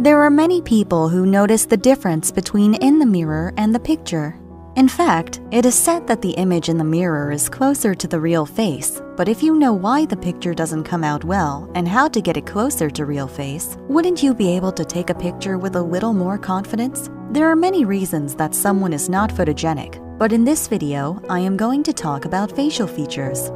There are many people who notice the difference between in the mirror and the picture. In fact, it is said that the image in the mirror is closer to the real face, but if you know why the picture doesn't come out well and how to get it closer to real face, wouldn't you be able to take a picture with a little more confidence? There are many reasons that someone is not photogenic, but in this video, I am going to talk about facial features.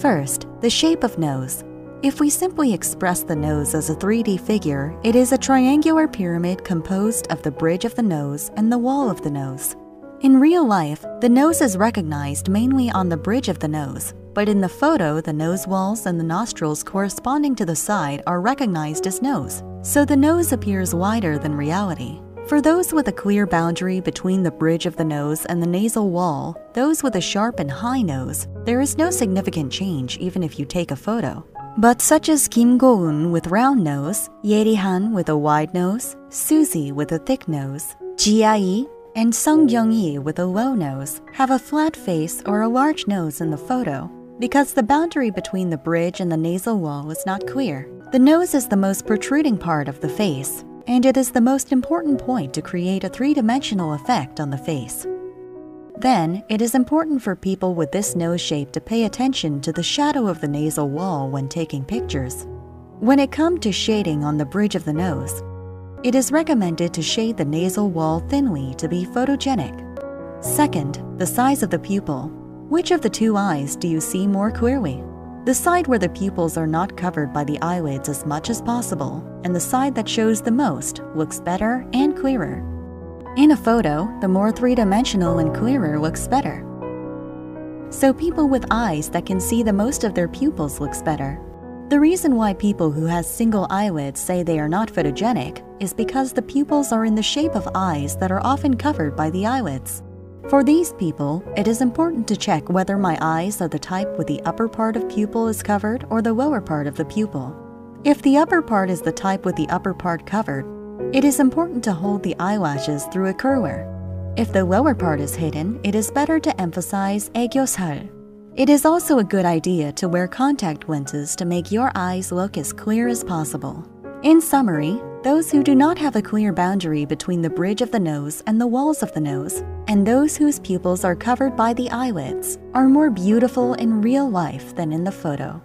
First, the shape of nose. If we simply express the nose as a 3D figure, it is a triangular pyramid composed of the bridge of the nose and the wall of the nose. In real life, the nose is recognized mainly on the bridge of the nose, but in the photo, the nose walls and the nostrils corresponding to the side are recognized as nose, so the nose appears wider than reality. For those with a clear boundary between the bridge of the nose and the nasal wall, those with a sharp and high nose, there is no significant change even if you take a photo. But such as Kim Go-eun with round nose, Yeri Han with a wide nose, Suzy with a thick nose, Ji Ae and Sung Kyung-hee with a low nose have a flat face or a large nose in the photo because the boundary between the bridge and the nasal wall is not clear. The nose is the most protruding part of the face, and it is the most important point to create a three-dimensional effect on the face. Then, it is important for people with this nose shape to pay attention to the shadow of the nasal wall when taking pictures. When it comes to shading on the bridge of the nose, it is recommended to shade the nasal wall thinly to be photogenic. Second, the size of the pupil. Which of the two eyes do you see more clearly? The side where the pupils are not covered by the eyelids as much as possible, and the side that shows the most, looks better and clearer. In a photo, the more three-dimensional and clearer looks better. So people with eyes that can see the most of their pupils looks better. The reason why people who has single eyelids say they are not photogenic is because the pupils are in the shape of eyes that are often covered by the eyelids. For these people, it is important to check whether my eyes are the type with the upper part of pupil is covered or the lower part of the pupil. If the upper part is the type with the upper part covered, it is important to hold the eyelashes through a curler. If the lower part is hidden, it is better to emphasize 애교살, it is also a good idea to wear contact lenses to make your eyes look as clear as possible. In summary, those who do not have a clear boundary between the bridge of the nose and the walls of the nose, and those whose pupils are covered by the eyelids, are more beautiful in real life than in the photo.